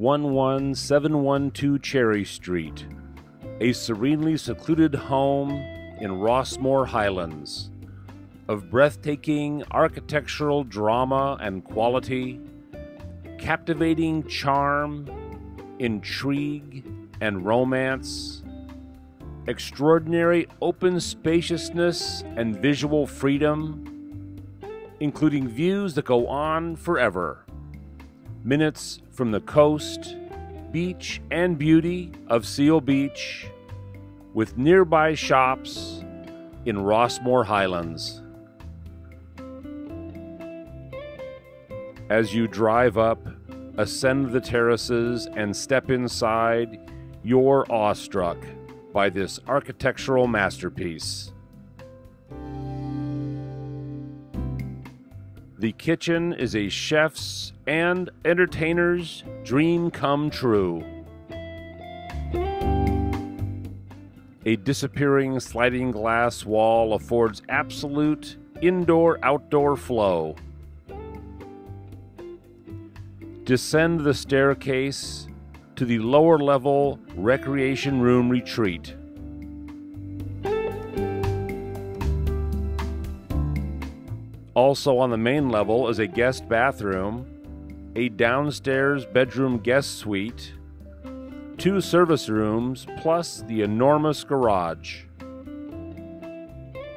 11712 Cherry Street, a serenely secluded home in Rossmoor Highlands. Of breathtaking architectural drama and quality, captivating charm, intrigue, and romance, extraordinary open spaciousness and visual freedom, including views that go on forever. Minutes from the coast, beach, and beauty of Seal Beach, with nearby shops in Rossmoor Highlands. As you drive up, ascend the terraces, and step inside, you're awestruck by this architectural masterpiece. The kitchen is a chef's and entertainer's dream come true. A disappearing sliding glass wall affords absolute indoor outdoor flow. Descend the staircase to the lower level recreation room retreat. Also on the main level is a guest bathroom, a downstairs bedroom guest suite, two service rooms, plus the enormous garage.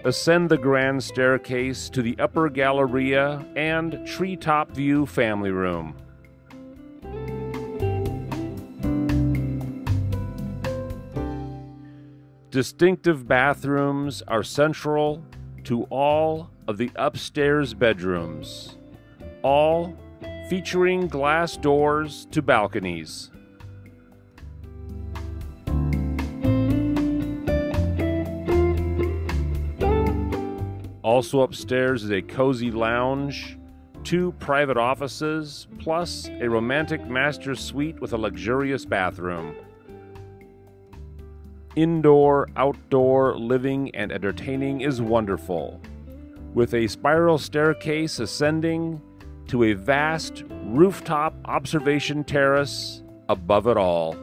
Ascend the grand staircase to the upper galleria and treetop view family room. Distinctive bathrooms are central to all of the upstairs bedrooms, all featuring glass doors to balconies. Also upstairs is a cozy lounge, two private offices, plus a romantic master suite with a luxurious bathroom. Indoor, outdoor living and entertaining is wonderful, with a spiral staircase ascending to a vast rooftop observation terrace above it all.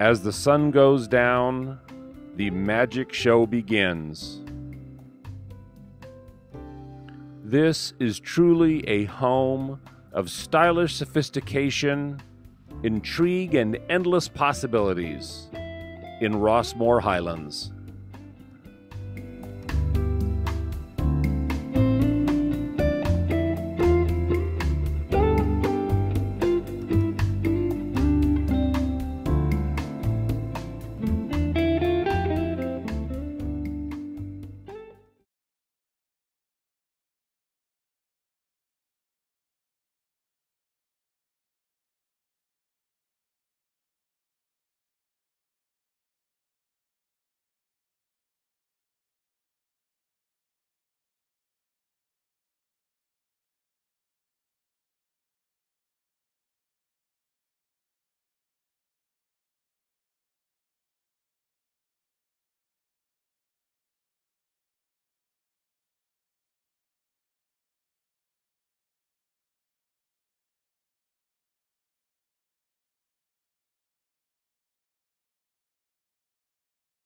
As the sun goes down, the magic show begins. This is truly a home of stylish sophistication, intrigue, and endless possibilities in Rossmoor Highlands.